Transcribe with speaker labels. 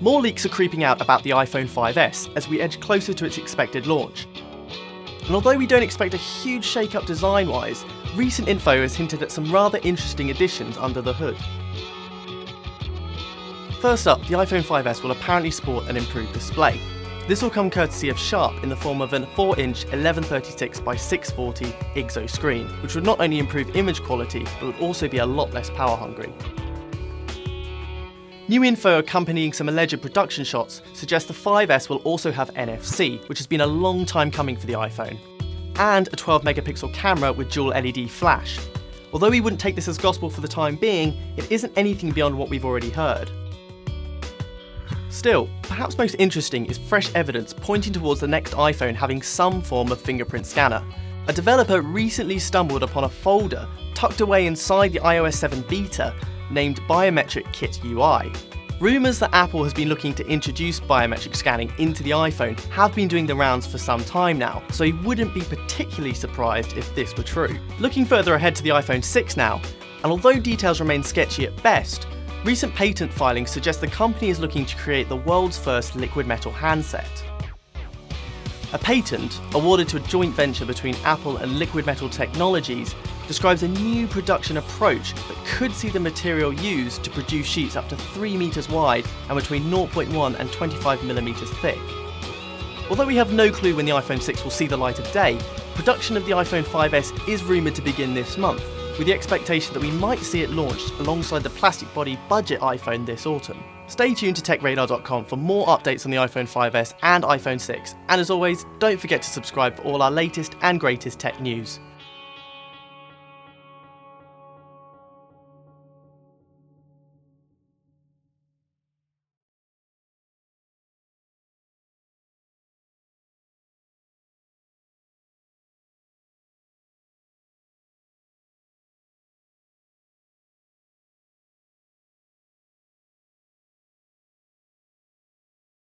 Speaker 1: More leaks are creeping out about the iPhone 5S as we edge closer to its expected launch. And although we don't expect a huge shake-up design-wise, recent info has hinted at some rather interesting additions under the hood. First up, the iPhone 5S will apparently sport an improved display. This will come courtesy of Sharp in the form of a 4-inch 1136 by 640 IGZO screen, which would not only improve image quality, but would also be a lot less power hungry. New info accompanying some alleged production shots suggests the 5S will also have NFC, which has been a long time coming for the iPhone, and a 12 megapixel camera with dual LED flash. Although we wouldn't take this as gospel for the time being, it isn't anything beyond what we've already heard. Still, perhaps most interesting is fresh evidence pointing towards the next iPhone having some form of fingerprint scanner. A developer recently stumbled upon a folder tucked away inside the iOS 7 beta named Biometric Kit UI. Rumours that Apple has been looking to introduce biometric scanning into the iPhone have been doing the rounds for some time now, so you wouldn't be particularly surprised if this were true. Looking further ahead to the iPhone 6 now, and although details remain sketchy at best, recent patent filings suggest the company is looking to create the world's first liquid metal handset. A patent, awarded to a joint venture between Apple and Liquidmetal Technologies, describes a new production approach that could see the material used to produce sheets up to 3 metres wide and between 0.1 and 25mm thick. Although we have no clue when the iPhone 6 will see the light of day, production of the iPhone 5S is rumoured to begin this month, with the expectation that we might see it launched alongside the plastic body budget iPhone this autumn. Stay tuned to techradar.com for more updates on the iPhone 5S and iPhone 6, and as always, don't forget to subscribe for all our latest and greatest tech news.